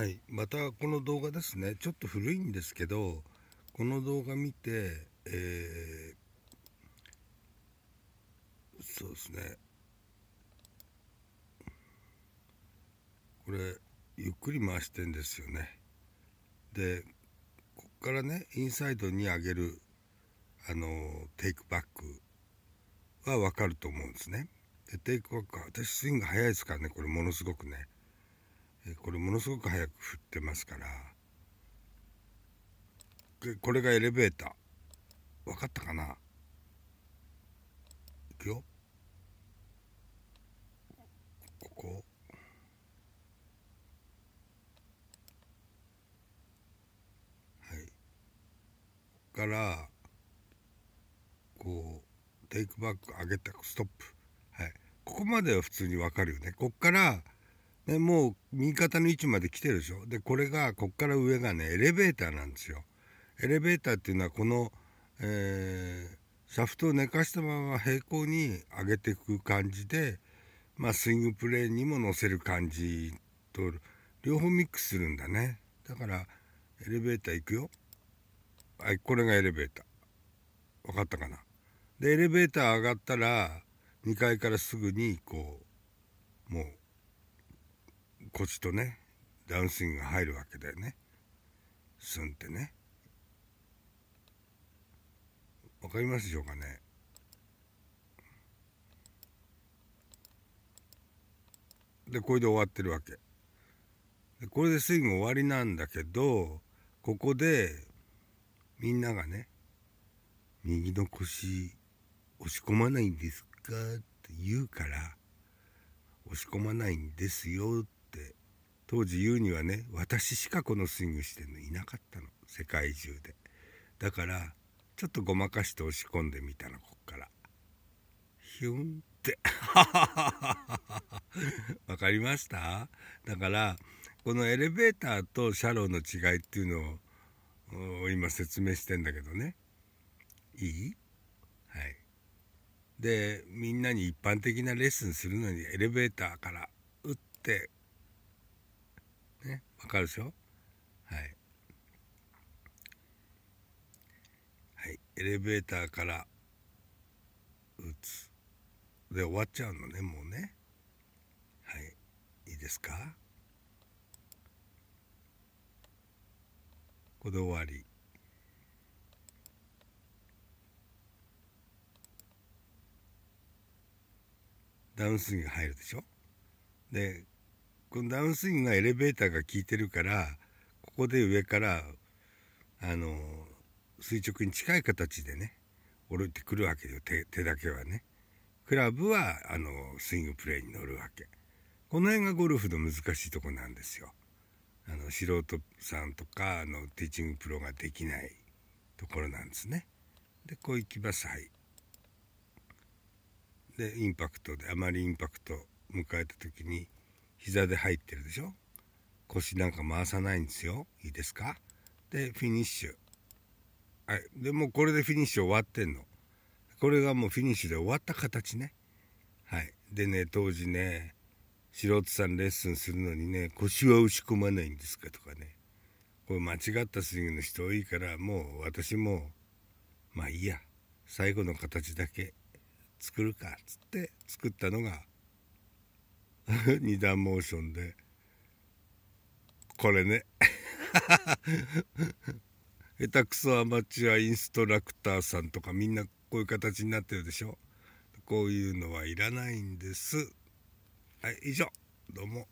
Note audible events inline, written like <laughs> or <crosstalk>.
はい。またこの動画ですね。ちょっと古いんですけどこの動画見て、えー、そうですね。これゆっくり回してんですよね。でこっからねインサイドに上げるあのテイクバックは分かると思うんですね。でテイクバックは私スイング速いですからねこれものすごくね。これものすごく速く振ってますから。でこれがエレベーター。分かったかな？いくよ。ここ。はい。ここからこうテイクバック上げてストップ。はい。ここまでは普通に分かるよね。こっからでもう右肩の位置まで来てるでしょ。でこれがこっから上がねエレベーターなんですよ。エレベーターっていうのはこの、えー、シャフトを寝かしたまま平行に上げていく感じでまあスイングプレーンにも乗せる感じと両方ミックスするんだね。だからエレベーター行くよ。はいこれがエレベーター。分かったかな。でエレベーター上がったら2階からすぐにこう。もう腰とねダウンスイングが入るわけだよね。スンってね。わかりますでしょうかね。でこれで終わってるわけ。でこれでスイング終わりなんだけどここでみんながね「右の腰押し込まないんですか?」って言うから押し込まないんですよって当時言うにはね私しかこのスイングしてるのいなかったの。世界中で。だからちょっとごまかして押し込んでみたのこっから。ヒュンって。<laughs> わかりました？だからこのエレベーターとシャローの違いっていうのを今説明してんだけどね。いい？はい。でみんなに一般的なレッスンするのにエレベーターから打ってねわかるでしょ？はい。はいエレベーターから打つ。で終わっちゃうのねもうね。はいいいですか？これで終わり。ダウンスイング入るでしょ？でこのダウンスイングがエレベーターが効いてるからここで上からあの垂直に近い形でね降りてくるわけよ。手手だけはね。クラブはあのスイングプレーに乗るわけ。この辺がゴルフの難しいとこなんですよ。あの素人さんとかあのティーチングプロができないところなんですね。でこういきますはい。でインパクトであまりインパクト迎えた時に膝で入ってるでしょ？腰なんか回さないんですよ。いいですか？でフィニッシュ。はい。でもうこれでフィニッシュ終わってんの。これがもうフィニッシュで終わった形ね。はい。でね当時ね素人さんレッスンするのにね腰は押し込まないんですか？とかね。これ間違ったスイングの人多いからもう私もまあいいや。最後の形だけ作るかっつって作ったのが <laughs> 2段モーションで。これね。<laughs> 下手くそアマチュアインストラクターさんとかみんなこういう形になってるでしょ。こういうのはいらないんです。はい以上。どうも。